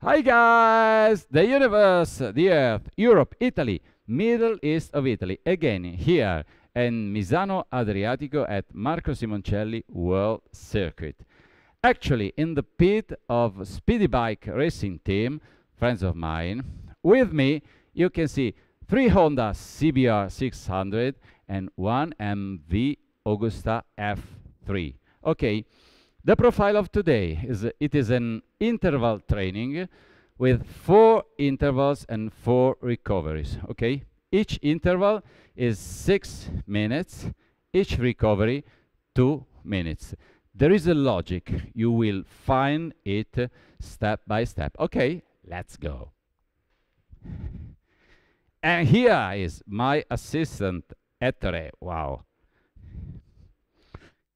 Hi guys! The universe, the earth, Europe, Italy, Middle East of Italy, again here in Misano Adriatico at Marco Simoncelli World Circuit. Actually, in the pit of Speedy Bike Racing Team, friends of mine, with me you can see three Honda CBR 600 and one MV Agusta F3. Okay, the profile of today is it is an interval training with four intervals and four recoveries. Okay, each interval is six minutes, each recovery two minutes. There is a logic. You will find it step by step. Okay, let's go. And here is my assistant, Ettore. Wow.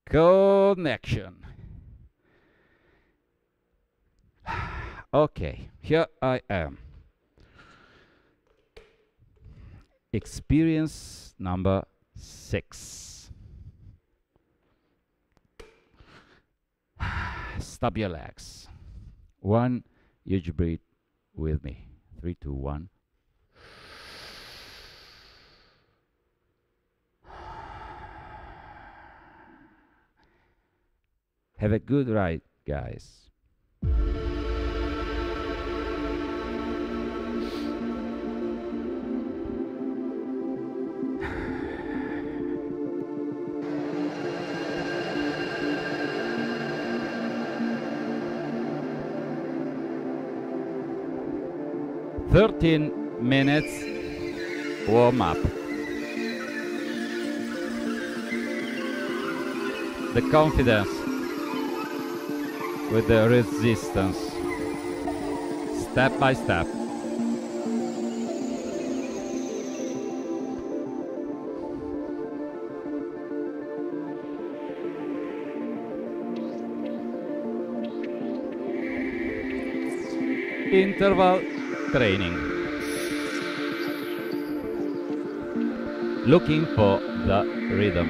Connection. Okay, here I am. Experience number six. Stop your legs. One huge breath with me. Three, two, one. Have a good ride, guys. Thirteen minutes warm up. The confidence with the resistance, step by step. Interval training. Looking for the rhythm.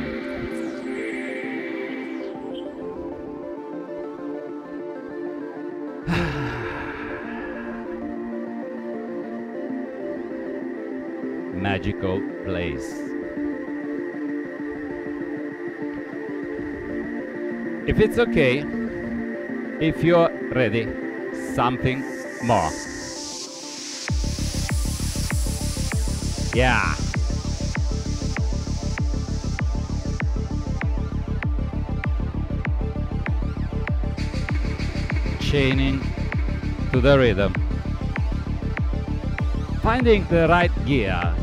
magical place. If it's okay, if you're ready, something more. Yeah. Chaining to the rhythm. Finding the right gear.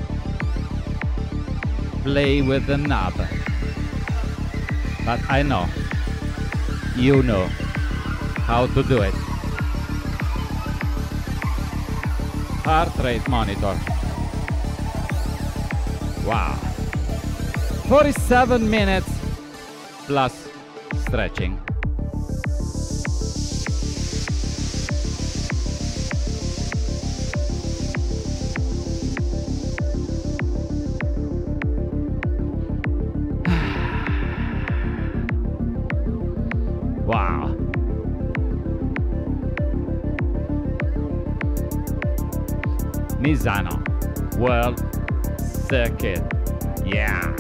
Play with the knob. But I know, you know how to do it. Heart rate monitor. Wow. 47 minutes plus stretching. Wow. Misano World Circuit. Yeah.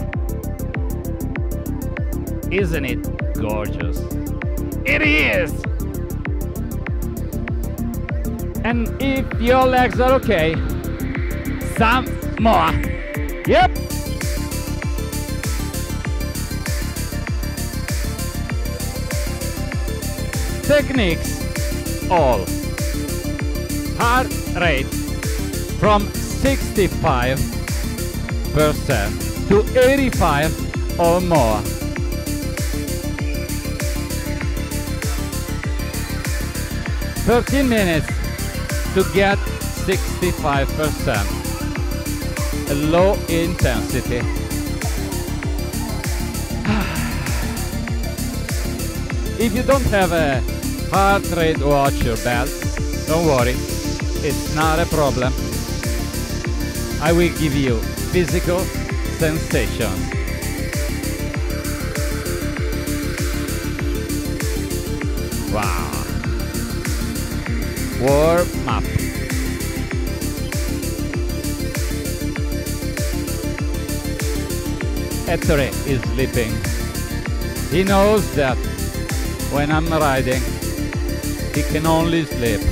Isn't it gorgeous? It is! And if your legs are okay, some more. Yep. techniques all heart rate from 65 percent to 85 or more. Thirteen minutes to get 65 percent. A low intensity. If you don't have a heart rate watch or belt, don't worry, it's not a problem. I will give you physical sensations. Wow. Warm up. Ettore is sleeping. He knows that when I'm riding, he can only sleep.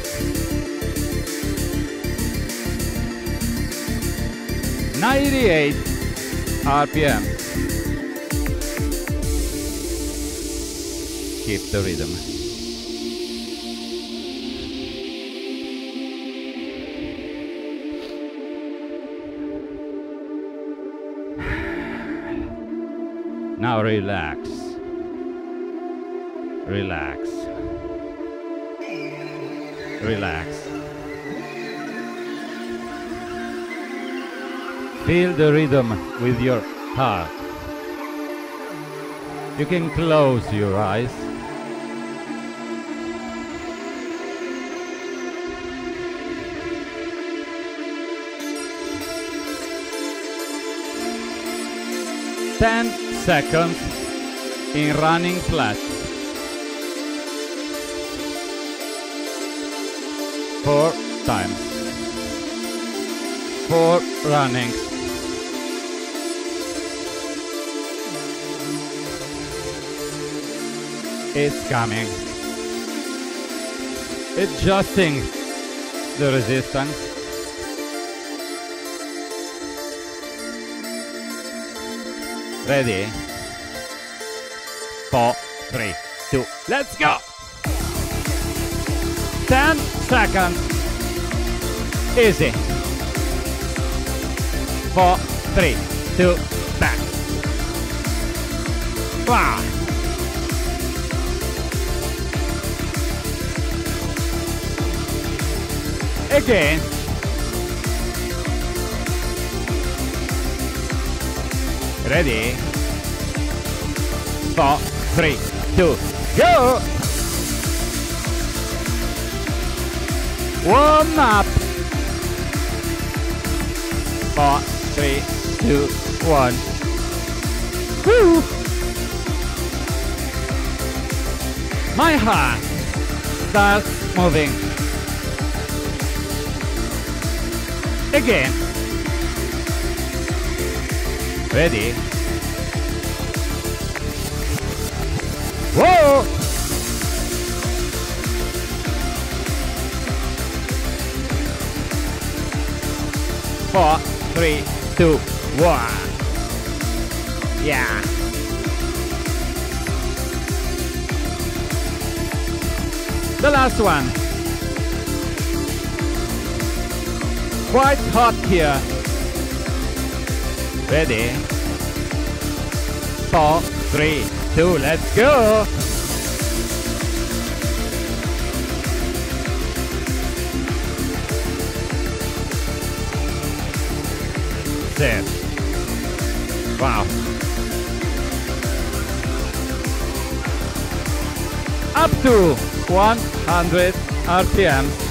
Ninety-eight RPM. Keep the rhythm. Now relax. Relax. Relax. Feel the rhythm with your heart. You can close your eyes. Ten seconds in running flat. Four times. Four runnings. It's coming. Adjusting the resistance. Ready? Four, three, two, let's go! 10 seconds. Easy. Four, three, two, back. Wow. Again. Ready? Four, three, two, go! Warm up. Four, three, two, one. Woo! My heart starts moving. Again. Ready? Whoa! Four, three, two, one. Yeah. The last one. Quite hot here. Ready? Four, three, two, let's go! Set. Wow. Up to 100 RPM.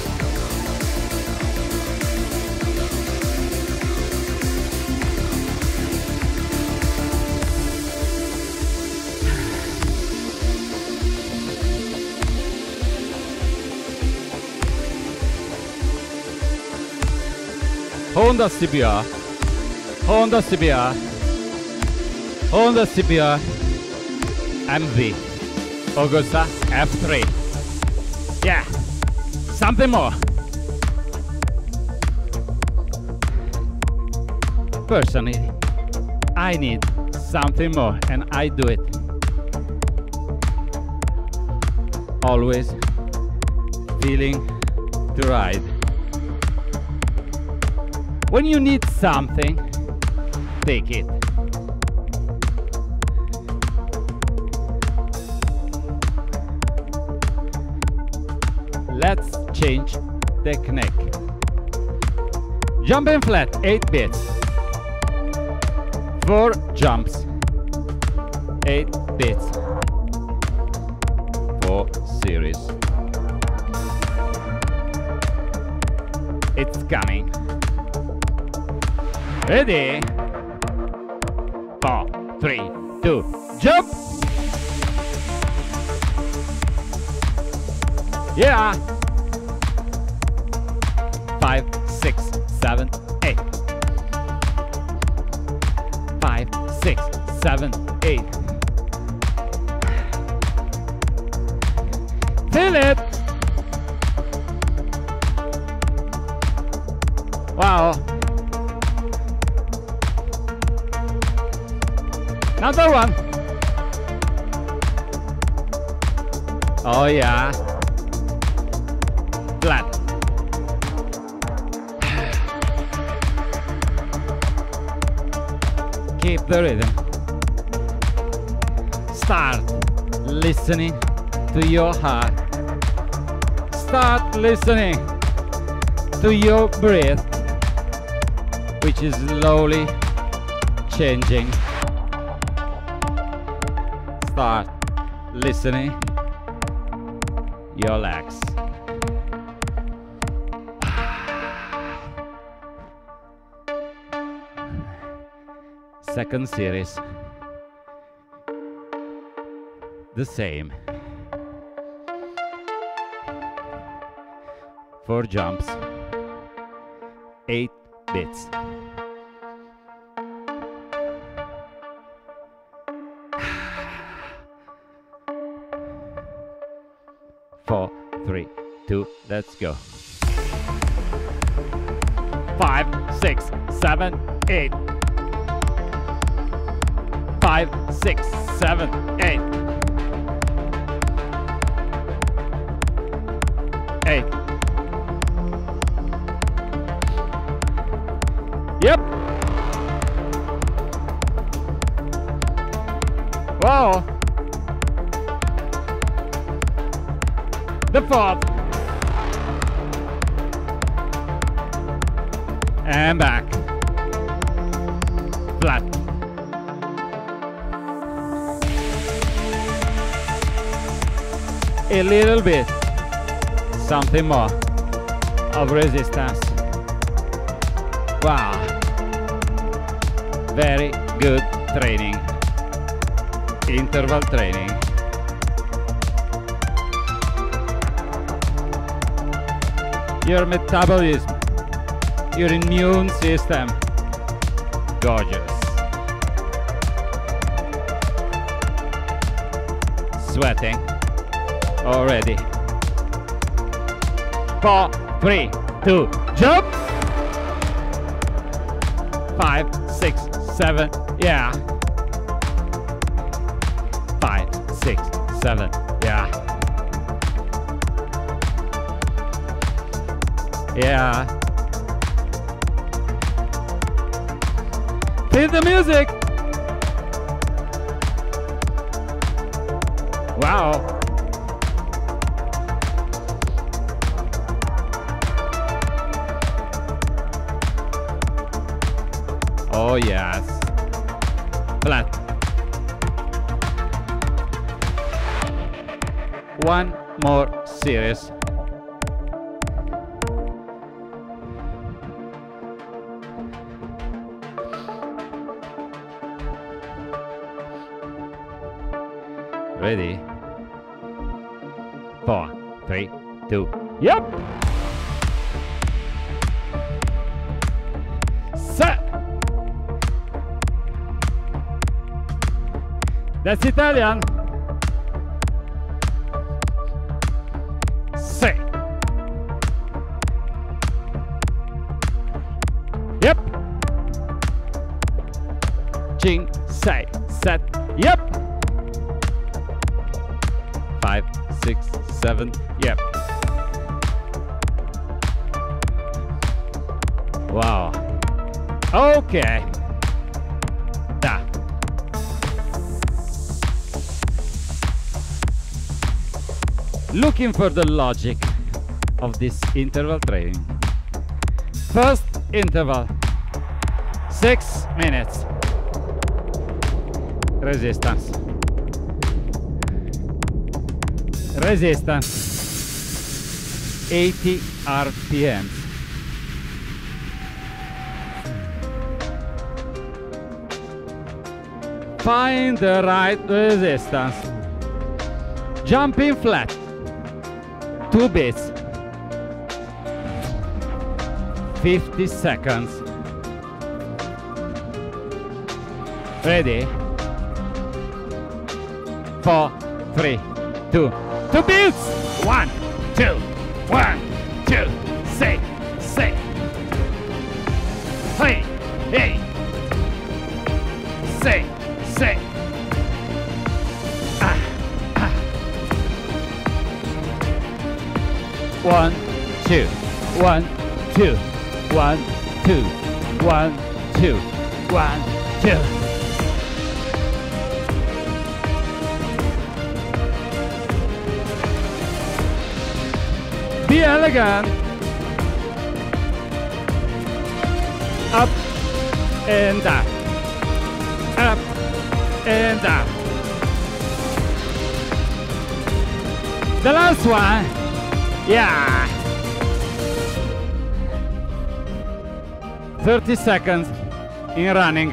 Honda CBR, Honda CBR, Honda CBR, MV, Agusta F3. Yeah, something more. Personally, I need something more and I do it. Always feeling to ride. When you need something, take it. Let's change technique. Jumping flat, 8 bits. 4 jumps, 8 bits. 4 series. It's coming. Ready? Four, three, two, jump! Yeah! Five, six, seven, eight. Five, six, seven, eight. Feel it! Wow. Another one. Oh yeah. Flat. Keep the rhythm. Start listening to your heart. Start listening to your breath, which is slowly changing. Listening your legs. Second series. The same. Four jumps. Eight bits. Four, three, two, let's go. Five, six, seven, eight. Five, six, seven, eight. Eight. Yep. Wow. The fourth. And back. Flat. A little bit. Something more of resistance. Wow. Very good training. Interval training. Your metabolism, your immune system. Gorgeous. Sweating already. Four, three, two, jump! Five, six, seven, yeah. Five, six, seven, yeah. Play the music! Wow. Oh yes. Flat. One more series. Two, yep! Set! That's Italian. Looking for the logic of this interval training. First interval, six minutes. Resistance. Resistance. 80 RPM. Find the right resistance. Jumping flat 2 beats 50 seconds. Ready? Four three two. Two 2 beats 1 2 one, two, one, two, one, two, one, two. Be elegant. Up and down. Up and down. The last one. Yeah. 30 seconds in running.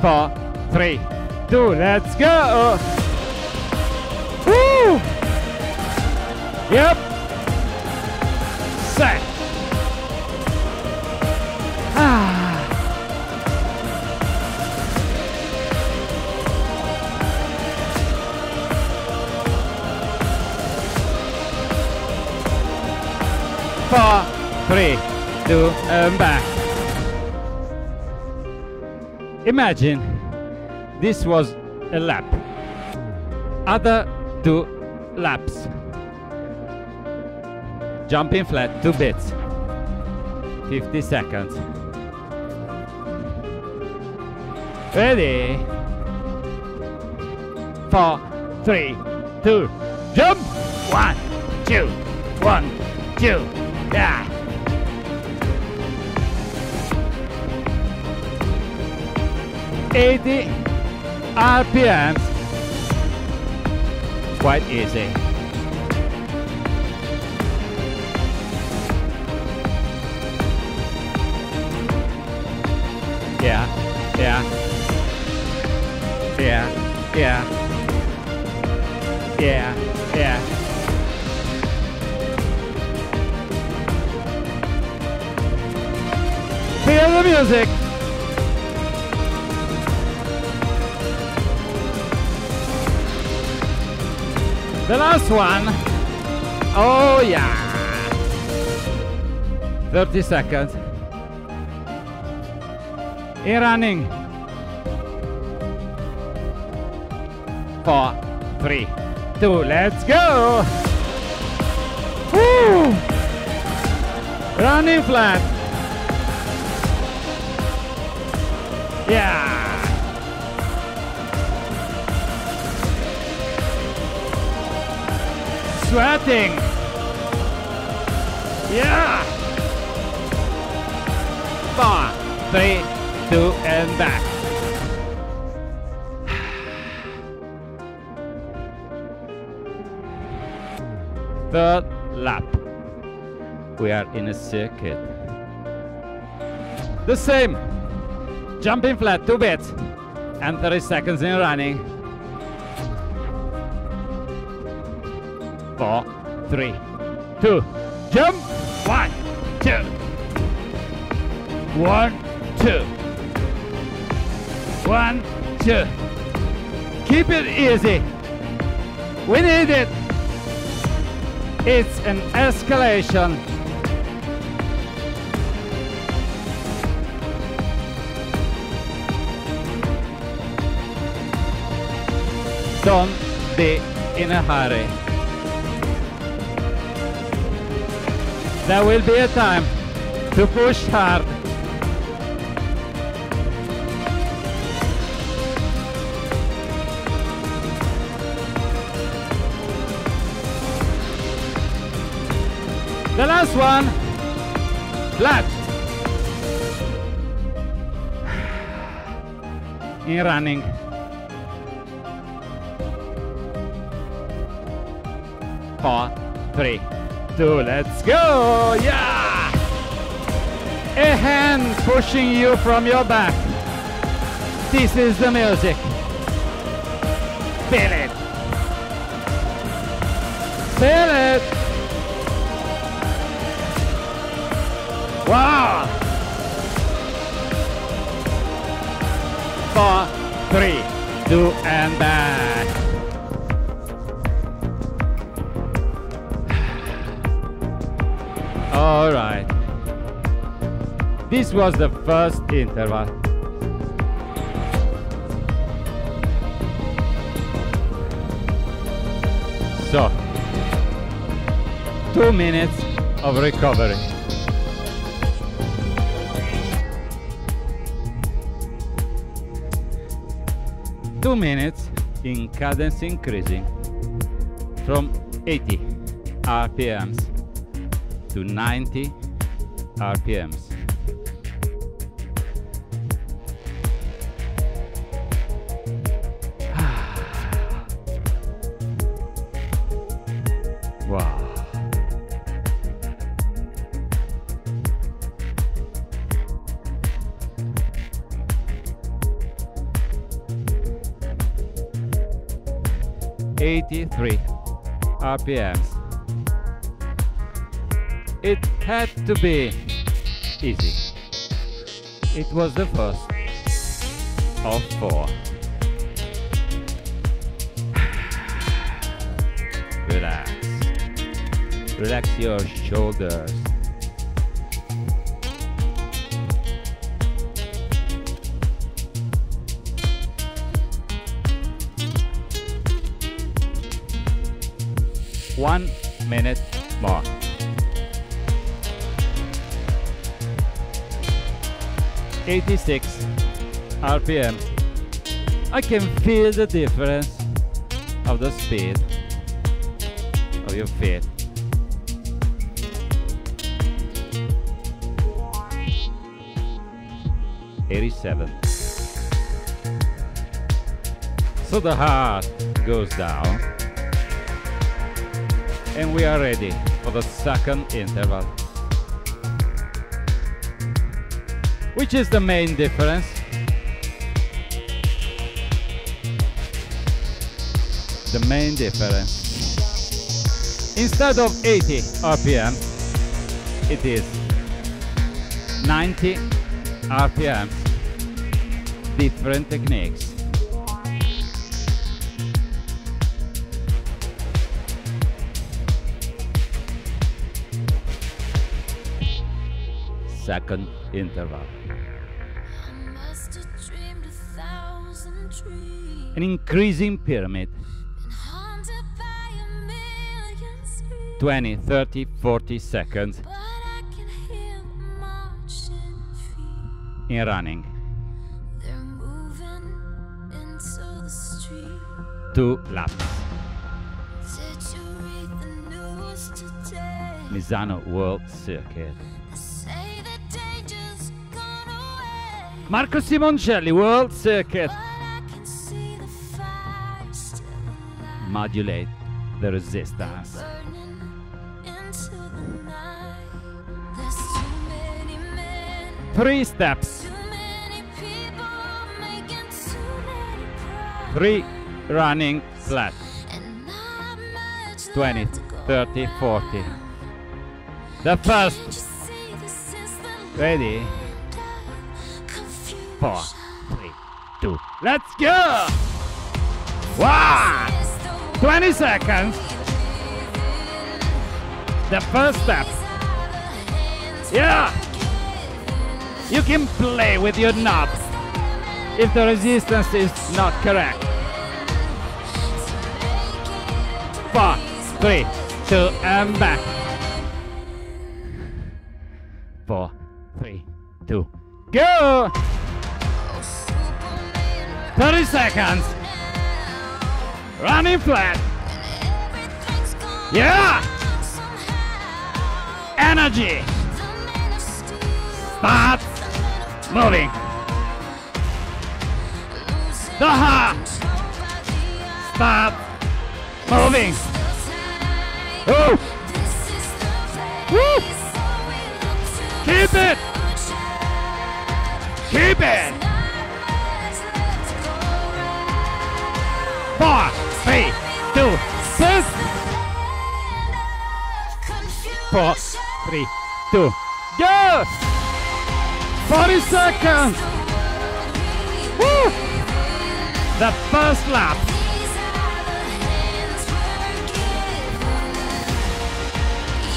Four, three, two, let's go! Woo! Yep. Set. Three, two, and back. Imagine this was a lap. Other two laps. Jumping flat, two bits. 50 seconds. Ready? Four, three, two, jump! One, two, one, two, yeah! Eighty RPMs. Quite easy. Yeah, yeah. Yeah, yeah. Yeah, yeah. Feel the music. The last one. Oh yeah. 30 seconds. In running. Four, three, two, let's go! Woo! Running flat. Yeah. Sweating. Yeah. Four, three, two, and back. Third lap. We are in a circuit. The same. Jumping flat, two bits. And 30 seconds in running. Four, three, two, jump! One, two. One, two. One, two. Keep it easy. We need it. It's an escalation. Don't be in a hurry. There will be a time to push hard. The last one, flat. In running. Four, three, two. Let's go! Yeah! A hand pushing you from your back. This is the music. Feel it. Feel it. Wow. Four, three, two, and back. This was the first interval. So, two minutes of recovery. Two minutes in cadence increasing from 80 RPMs to 90 RPMs. 83 RPMs. It had to be easy. It was the first of four. Relax. Relax your shoulders. One minute more. Eighty-six RPM. I can feel the difference of the speed of your feet. Eighty-seven. So the heart goes down, and we are ready for the second interval. Which is the main difference? The main difference. Instead of 80 RPM, it is 90 RPM. Different techniques. Second interval. Must have dreamed a thousand dreams. An increasing pyramid. Been haunted by a million screams. 20, 30, 40 seconds But I can hear them in running. They're moving into the street. Two laps. Did you read the news today? Misano World Circuit. Marco Simoncelli World Circuit. But I can see the fire still alive. Modulate the resistance. burning into the night. There's too many men, Three steps. too many people making too many promises. Three running flat. And 20, left to go 30, 40. The first. Can't you see this is the Ready? Four, three, two. Let's go! One! 20 seconds. The first step. Yeah! You can play with your knob if the resistance is not correct. Four, three, two, and back. Four, three, two, go! 30 seconds. Running flat. Yeah! Energy. Start moving. The heart. Start moving. Oh, Woo! keep it. Keep it. four, three, two, six. Four, three, two, go! 40 seconds! Woo! The first lap.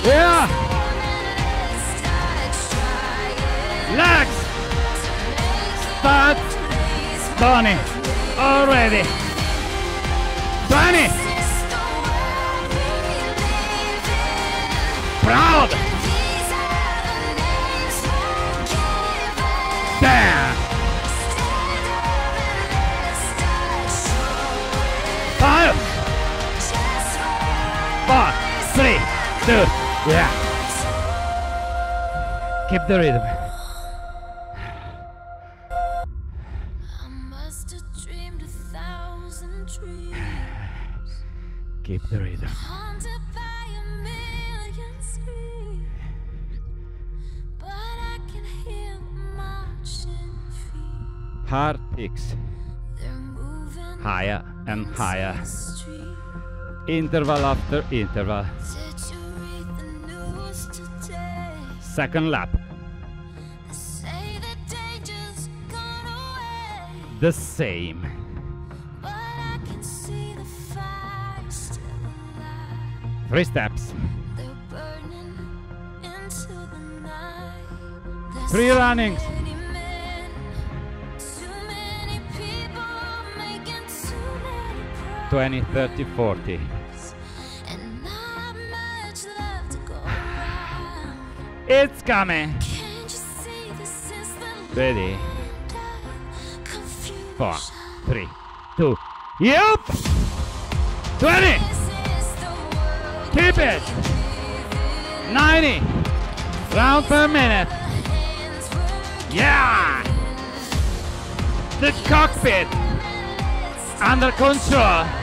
Yeah! Legs! Start! Bonnie! Already! 20. Proud. 10. Five, four, three, two, yeah. Keep the rhythm. Heart picks higher and higher. Interval after interval. Did you read the news today? Second lap. The danger's gone away. The same. But I can see the fire still alive. Three steps. They're burning into the night. Three runnings. 20, 30, 40. prices, and not much left to go around. It's coming. Can't you see this is the Ready? land of confusion? Four, three, two. Yep! 20. This is the world Keep it. 90. Round per minute. Yeah! The cockpit under control.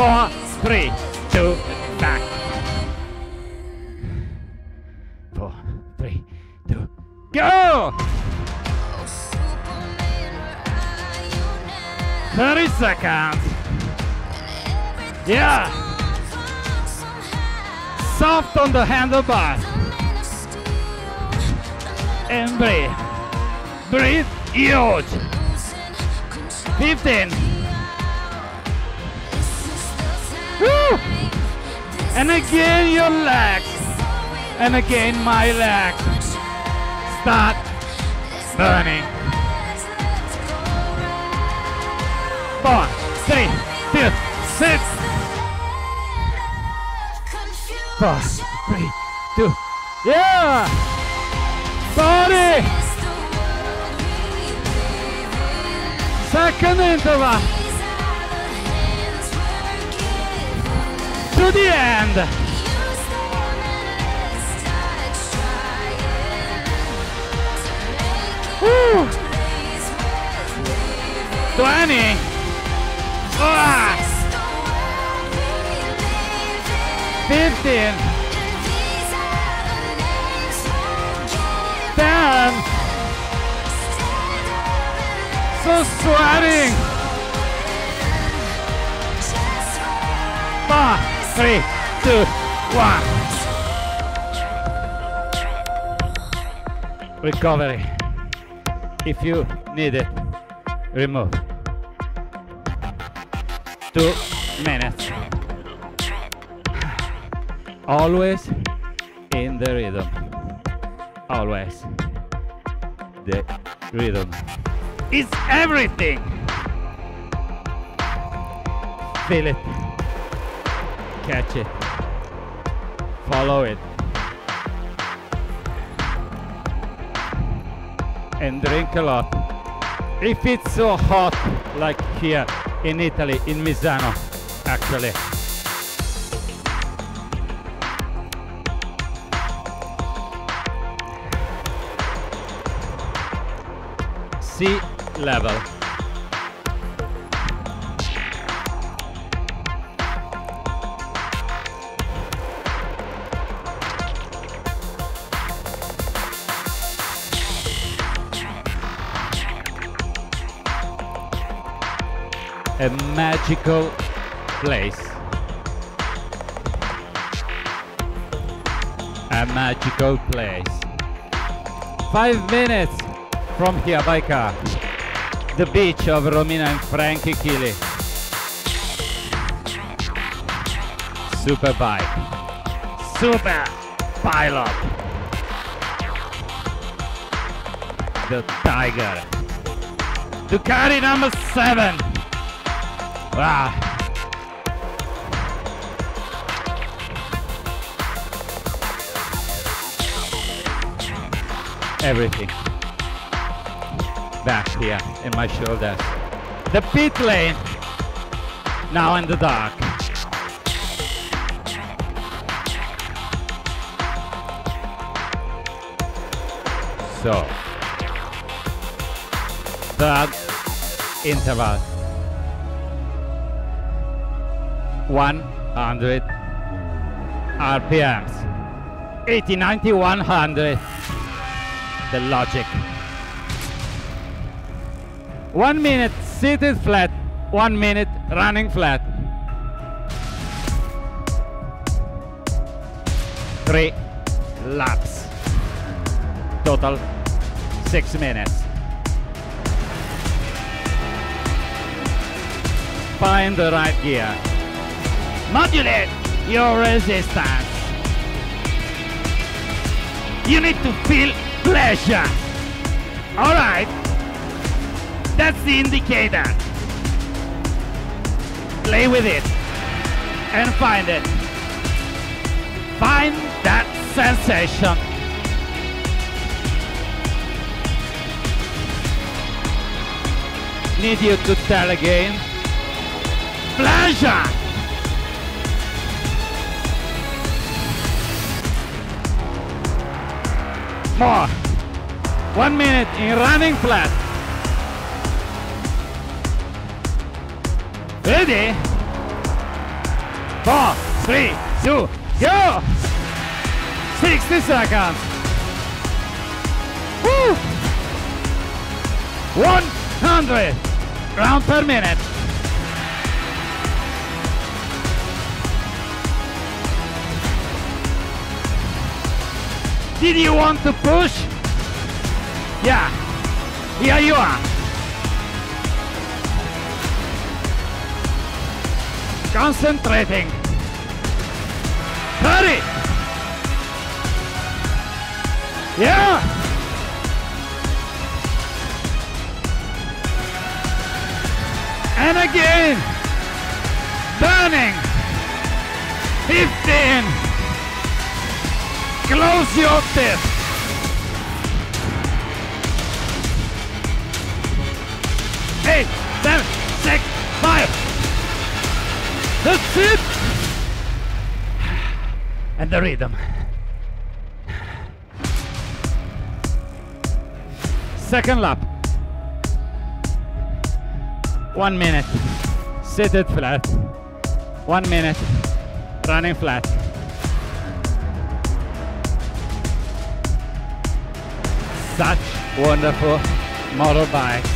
Four, three, two, back. Four, three, two, go! 30 seconds. Yeah! Soft on the handlebars. And breathe. Breathe huge. 15. Woo! And again your legs. And again my legs. Start burning. Four, three, two, six. Four, three, two. Yeah! Body! Second interval. To the end. Woo! 20. Ah! 15. 10. So sweating. Four, three, two, one. Recovery. If you need it, remove. Two minutes. Always in the rhythm. Always. The rhythm is everything. Feel it. Catch it. Follow it. And drink a lot. If it's so hot like here in Italy, in Misano, actually. Sea level. Magical place. A magical place. Five minutes from here by car. The beach of Romina and Frankie Chili. Super bike. Super pilot. the tiger. Ducati number seven. Wow. Everything. Back here in my shoulders. The pit lane. Now in the dark. So, third interval. 100 RPMs. 80, 90, 100. The logic. One minute seated flat, one minute running flat. Three laps. Total six minutes. Find the right gear. Modulate your resistance. You need to feel pleasure. Alright. That's the indicator. Play with it and find it. Find that sensation. Need you to tell again. Pleasure. More. One minute in running flat. Ready? Four, three, two, go! 60 seconds. Woo! 100 round per minute. Did you want to push? Yeah. Here you are. Concentrating. 30. Yeah. And again. Burning. 15. Close your teeth. Eight, seven, six, five. That's it. And the rhythm. Second lap. One minute. Seated flat. One minute. Running flat. Such wonderful motorbikes.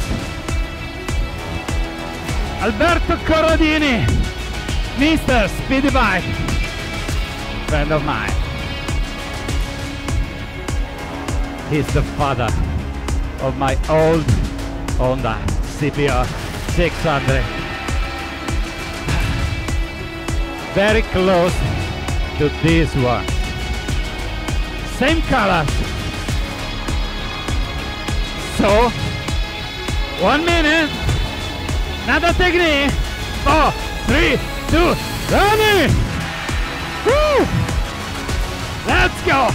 Alberto Corradini, Mr. Speedy Bike, friend of mine. He's the father of my old Honda CBR 600. Very close to this one. Same colors. So, one minute. Another technique. Four, three, two, running. Woo! Let's go.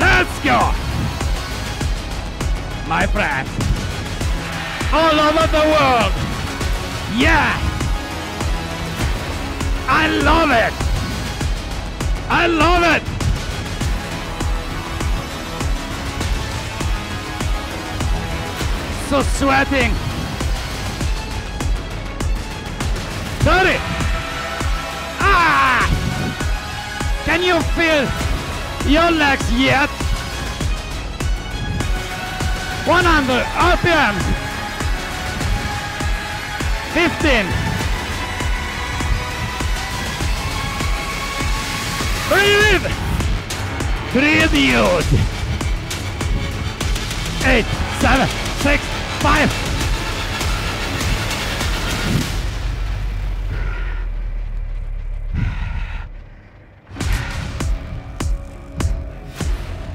Let's go. My friends. All over the world. Yeah. I love it. I love it. So sweating. 30. Ah! Can you feel your legs yet? 100 RPM. 15. Breathe. Breathe, dude. Eight, seven, six,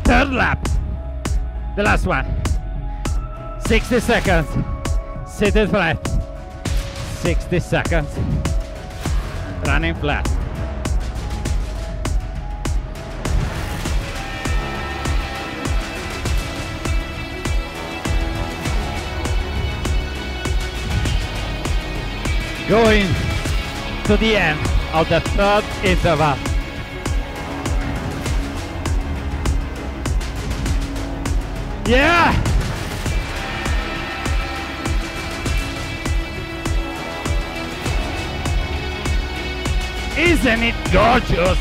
Third lap. The last one. 60 seconds. Seated flat. 60 seconds. Running flat. Going to the end of the third interval. Yeah! Isn't it gorgeous?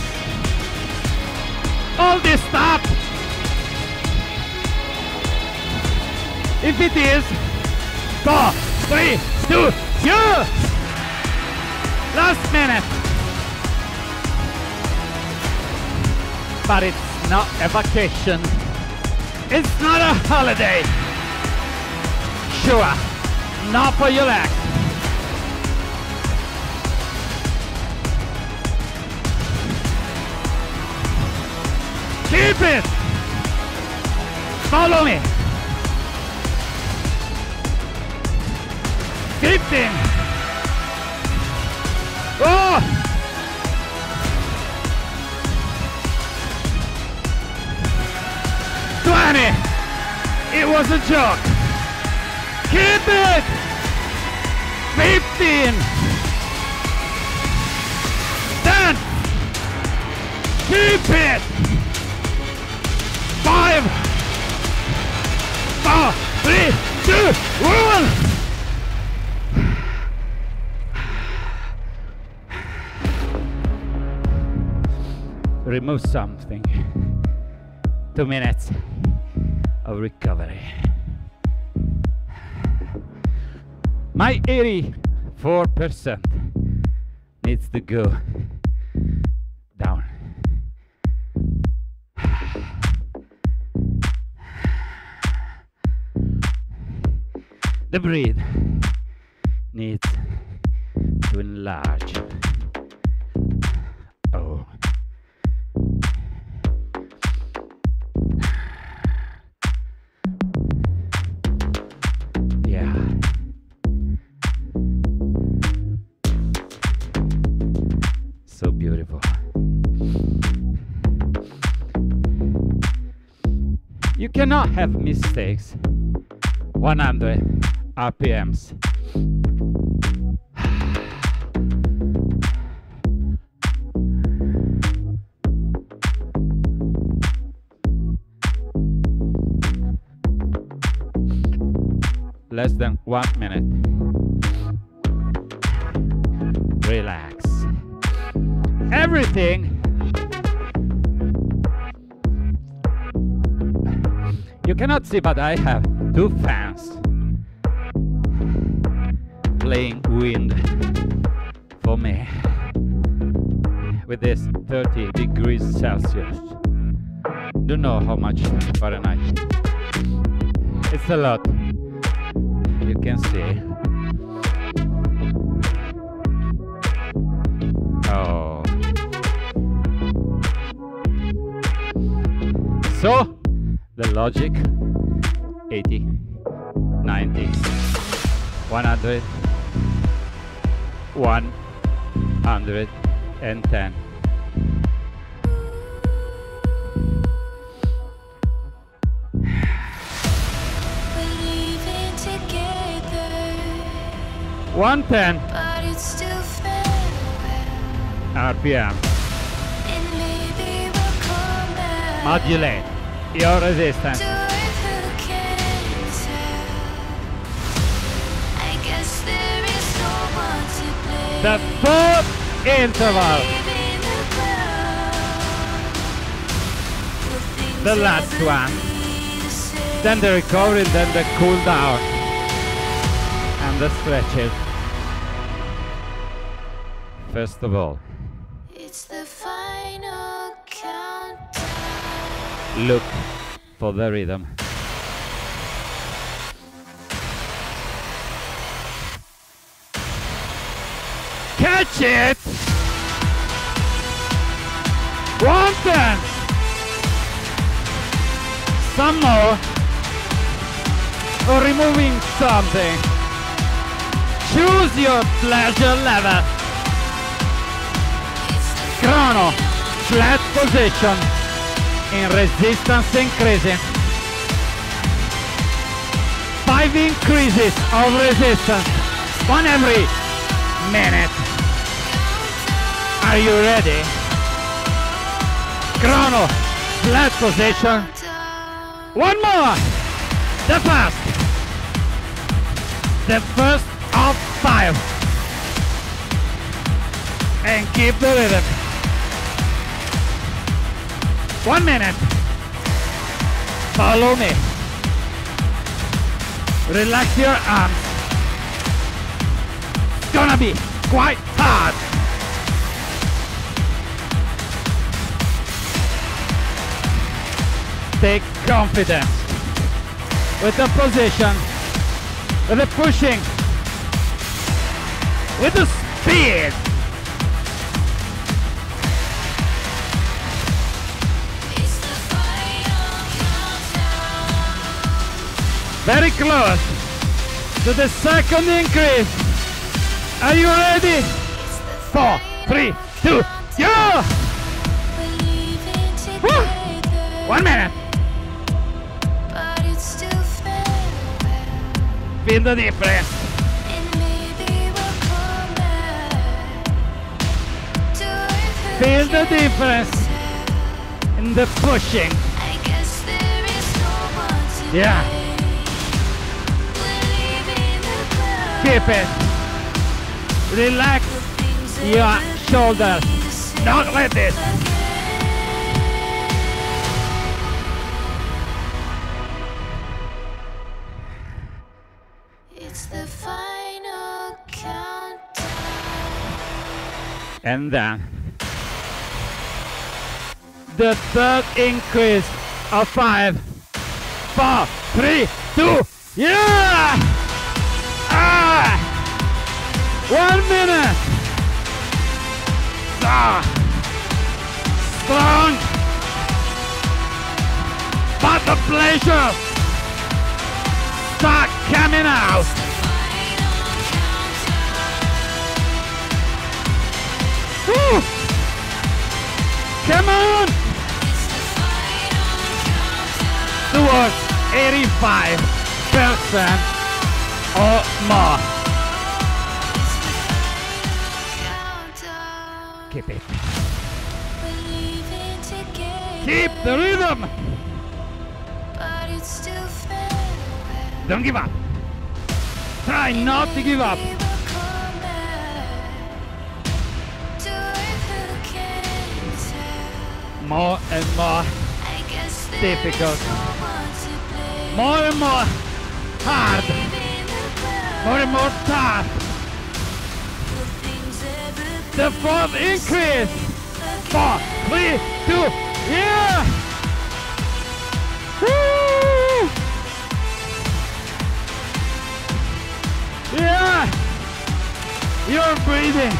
All this stuff! If it is, four, three, two, you! Last minute! But it's not a vacation. It's not a holiday. Sure, not for your legs. Keep it! Follow me! 15! Oh! Twenty! It was a joke! Keep it! Fifteen! Ten! Keep it! Five! Four! Three! Two! One! Remove something. Two minutes of recovery. My 84% needs to go down. The breed needs to enlarge. Cannot have mistakes. 100 RPMs. Less than one minute. See, but I have two fans playing wind for me with this 30 degrees Celsius. Don't know how much Fahrenheit. It's a lot. You can see. Oh. So, the logic? 80 90 100 110 110 but it's still farewell. RPM And maybe we'll come back. Modulate your resistance to it, who can tell? I guess there is no one to blame. the fourth interval the ground. Will things The last one. be the same? then the recovery then the cool down and the stretches first of all look for the rhythm. Catch it! One ten some more. Or removing something. Choose your pleasure level. Chrono, flat position in resistance increasing. Five increases of resistance, one every minute. Are you ready? Chrono, flat position. One more. The first. The first of five. And keep the rhythm. One minute. Follow me. Relax your arms. Gonna be quite hard. Take confidence with the position, with the pushing, with the speed. Very close to the second increase. Are you ready? Four, three, two, go! Woo! One minute. Feel the difference. Feel the difference in the pushing. Yeah. Keep it. Relax your shoulders. Don't like this. It's the final countdown. And then the third increase of five, four, three, two, yeah! One minute. Ah! Strong. But the pleasure start coming out. Woo! Come on! Towards 85% or more. Keep it. Keep the rhythm. but it's still farewell. Don't give up. Try not to give up. We will come back to earth, who can tell? More and more, Difficult. someone to blame. more and more hard, Leaving the clouds, more and more tough. The form increase. Four, three, two, yeah! Woo! Yeah! You're breathing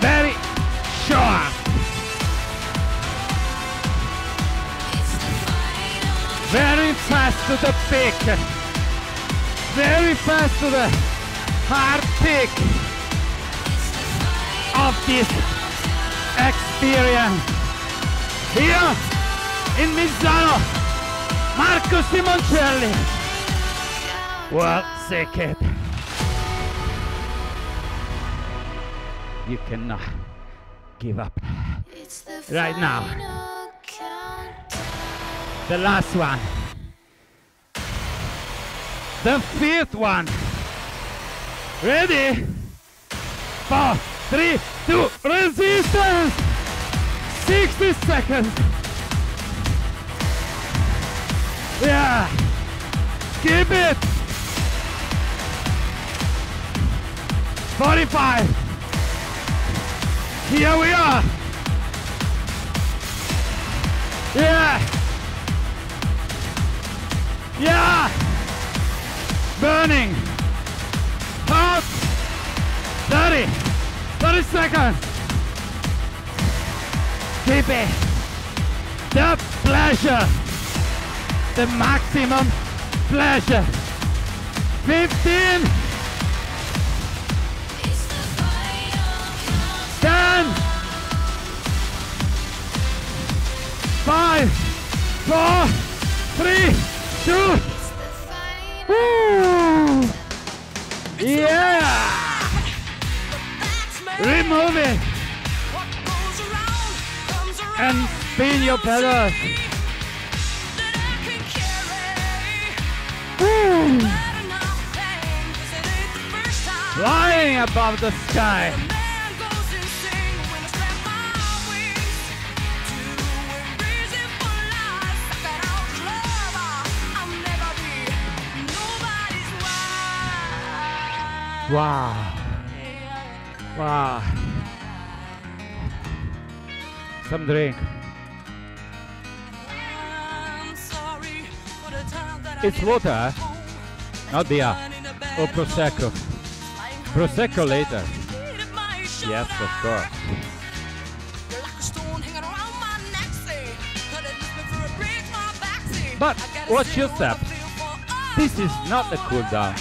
very short. Very fast to the peak. Very fast to the hard peak of this experience. Here in Misano, Marco Simoncelli. Well, second. You cannot give up. Right now. The last one. The fifth one. Ready? Four, three, two, resistance! 60 seconds. Yeah. Keep it. 45. Here we are. Yeah. Yeah. Burning. Hot. 30. 30 seconds. Keep it. The pleasure. The maximum pleasure. 15, 10, 5, 4, 3, 2, Woo! Yeah! Remove it and spin your pedals. Woo! Flying above the sky. Wow. Some drink. It's water, eh? not beer or prosecco. Prosecco later. Yes, of course. But watch your step. This is not the cool down.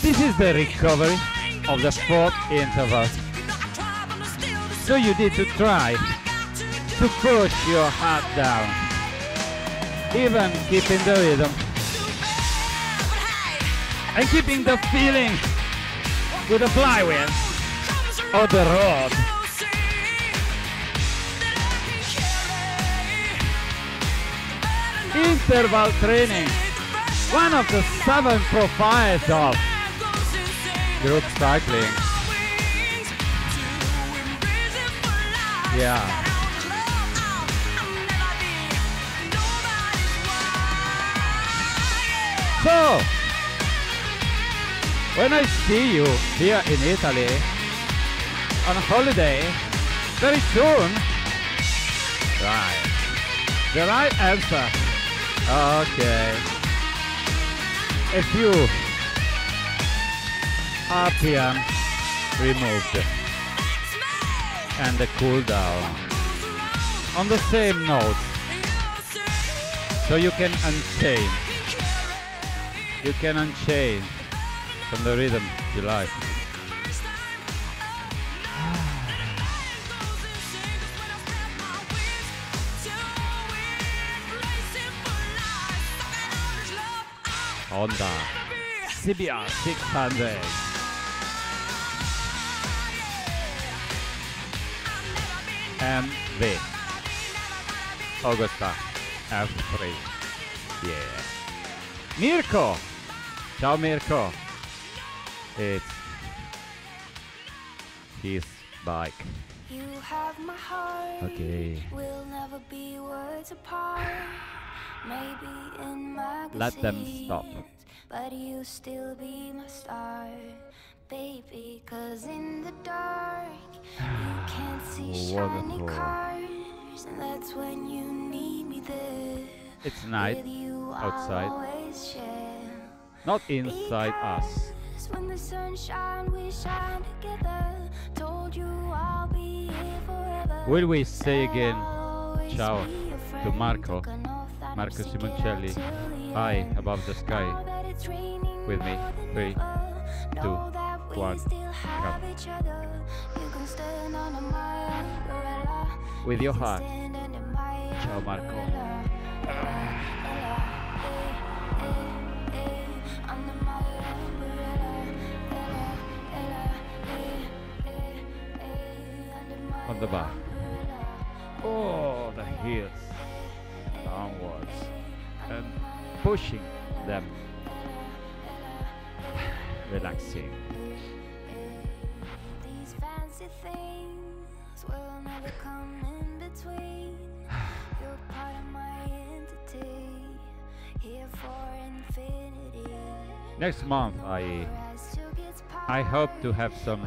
This is the recovery of the fourth interval. So you need to try to push your heart down, even keeping the rhythm and keeping the feeling with the flywheel or the road. Interval training, one of the seven profiles of group cycling. Yeah. So, when I see you here in Italy on holiday very soon, right? The right answer. Okay. A few RPM removed and the cool down on the same note so you can unchain. You can unchain from the rhythm you like. Honda. CBR 600 MV Agusta F3 Yeah Mirko Ciao Mirko It's his bike You have my heart. Okay. We'll never be words apart. Maybe in magazines. Let them stop. But you still be my star. Baby, cause in the dark you can't see shiny cars. And that's when you need me there. It's night outside. I'll always share. Not inside us When the sun shine, we shine together. Told you I'll be here forever. Will we say again ciao to. Marco Took an oath that Marco I'd stick it out Simoncelli high above the sky that it's raining with me. Three, two, know we still have each other. You can stand under my umbrella. with your heart stand under my Ciao, Marco. on the bar oh the heels downwards and pushing them relaxing things will never come in between. You're part of my entity, here for infinity. next month I As two gets I hope to have some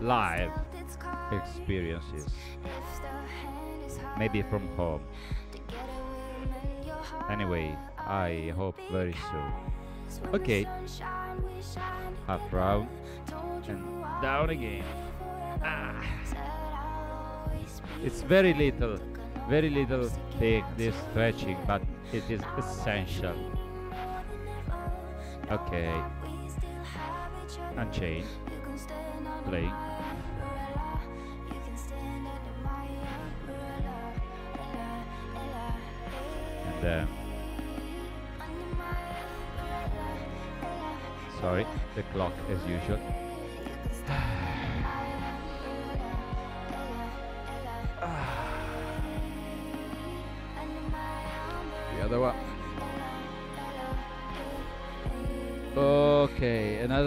live felt its cards. experiences If the hand is maybe from home together we'll mend your heart. anyway I hope very soon okay sun shine, we up round and down again it's very little very little out this stretching but it is essential Okay. Unchained playing. And uh, sorry, the clock as usual.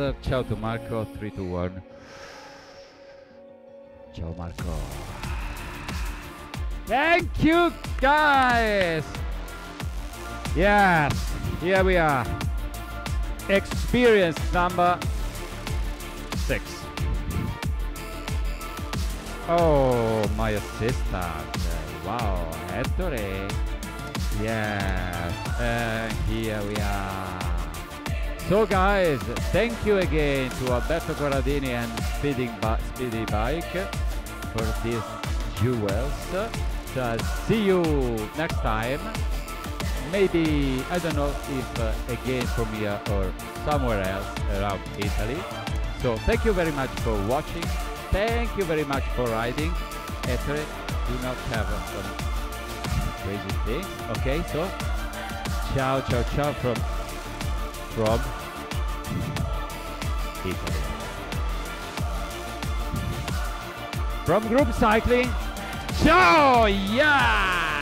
Okay, ciao to Marco, 3 to 1. Ciao Marco. Thank you guys! Yes, here we are. Experience number 6. Oh, my assistant. Wow, Ettore. Yes, and here we are. So guys, thank you again to Alberto Corradini and Speeding Bi- Speedy Bike for these jewels. So see you next time. Maybe, I don't know if uh, again from here or somewhere else around Italy. So thank you very much for watching. Thank you very much for riding. Ettore, do not have some crazy things. Okay, so ciao, ciao, ciao from from Italy. From Group Cycling, ciao! Yeah!